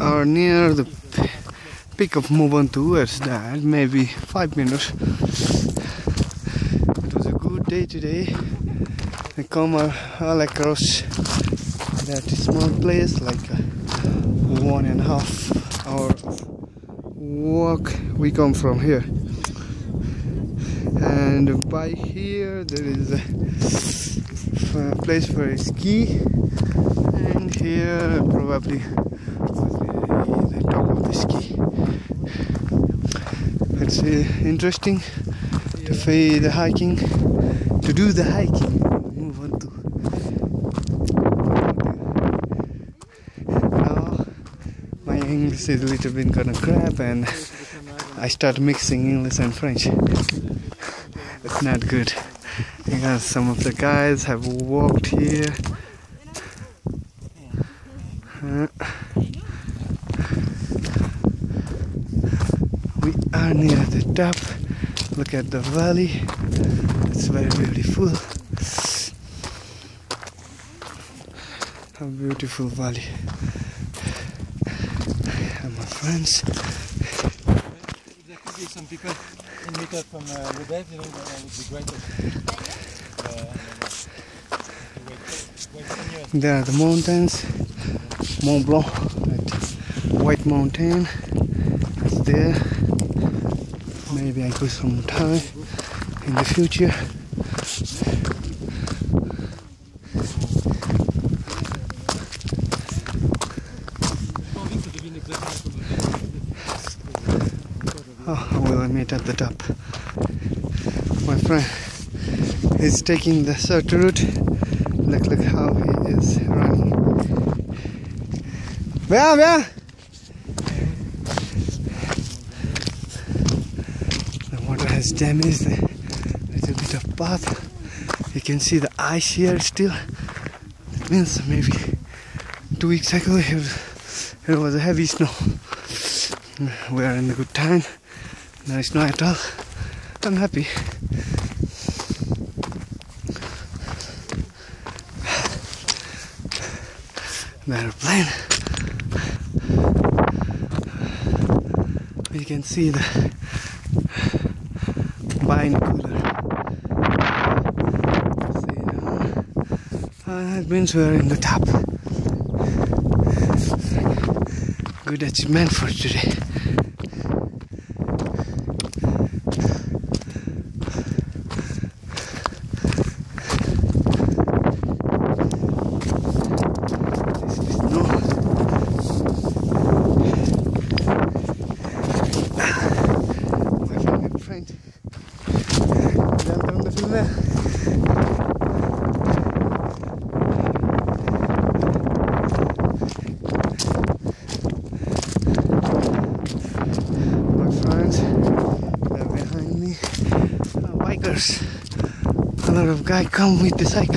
are near the peak of Mobon towards that, maybe five minutes. It was a good day today. I come uh, all across that small place, like uh, one and a half hour walk. We come from here, and by here there is a place for a ski, and here probably the top of the ski. It's uh, interesting to see the hiking, to do the hiking. Move on to now. My English is a little bit gonna crap, and I start mixing English and French. It's not good because some of the guys have walked here. Uh, we are near the top. Look at the valley. It's very beautiful. A beautiful valley. And my friends. There could be some people meet up from uh, Lebev, you know, that would be great. There are the mountains. Mont Blanc, that white mountain. It's there. Maybe I go some time in the future. Oh, we'll meet at the top. My friend is taking the short route. Look, look how he is running. Where, where? The water has damaged a little bit of path. You can see the ice here still. It means maybe two weeks ago it was, a heavy snow. We are in a good time. No snow at all. I'm happy. The aeroplane. We can see the binocular. See now. Uh, means we're in the top. Good achievement for today. This is snow. My favorite friend. Welcome to Finland. My friends, they're behind me. Uh, bikers. Of guy come with the cycle.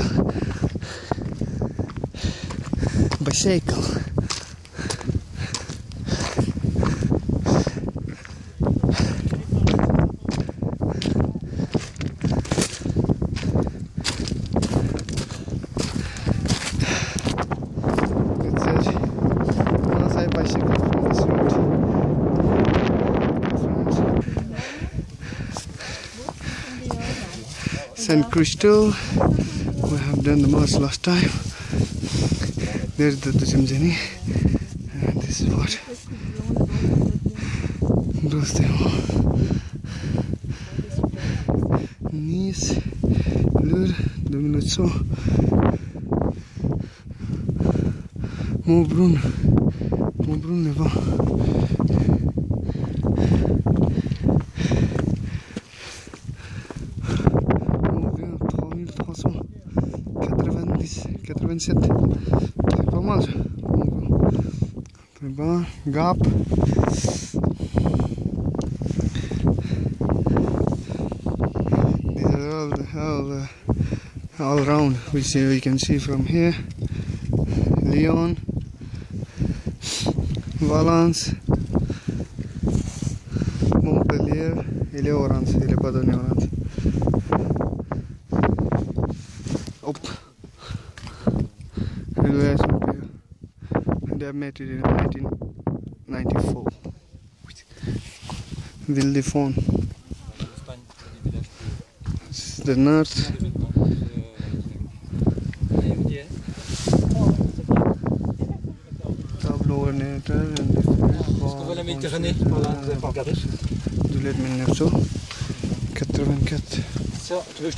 Bicycle. It says, unless I bicycle from this route. San Crystal, we have done the most last time. There's the Tuzimzini, and this is what those things. Nice, Lure, Dominuzzo, Mobrun, Mobrun Levant. Mobrun 3390, 87. C'est pas mal ça. Très bien. Gap. These are all, the- all, uh, all around. We see we can see from here. Lyon, Valence, Montpellier. Est orange, il est orange. were married in 1994. Vildifon. The north. Tableau en étoile. Est-ce qu'on voit la Méditerranée par Vous pas De l'aide 1984. Tu veux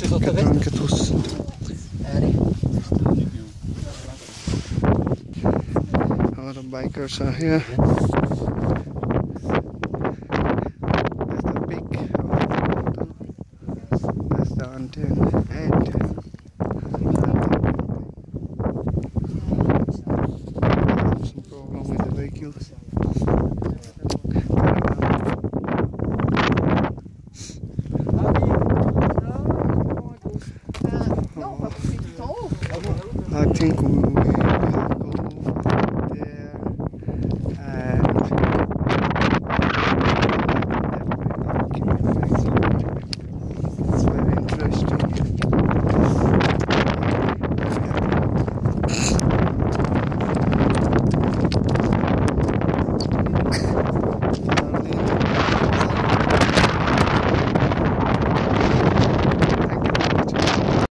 bikers are here. That's the peak of the mountain. That's the antenna.